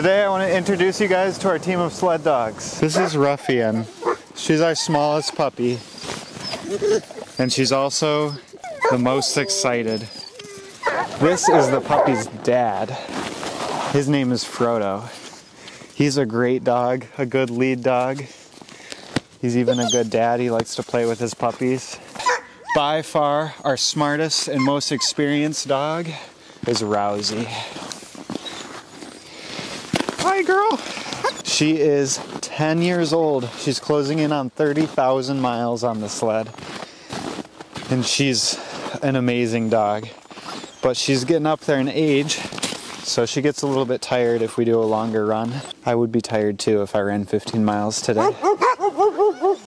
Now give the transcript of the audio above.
Today I want to introduce you guys to our team of sled dogs. This is Ruffian. She's our smallest puppy. And she's also the most excited. This is the puppy's dad. His name is Frodo. He's a great dog, a good lead dog. He's even a good dad. He likes to play with his puppies. By far, our smartest and most experienced dog is Rousey. Hi, girl. She is 10 years old. She's closing in on 30,000 miles on the sled. And she's an amazing dog. But she's getting up there in age, so she gets a little bit tired if we do a longer run. I would be tired too if I ran 15 miles today.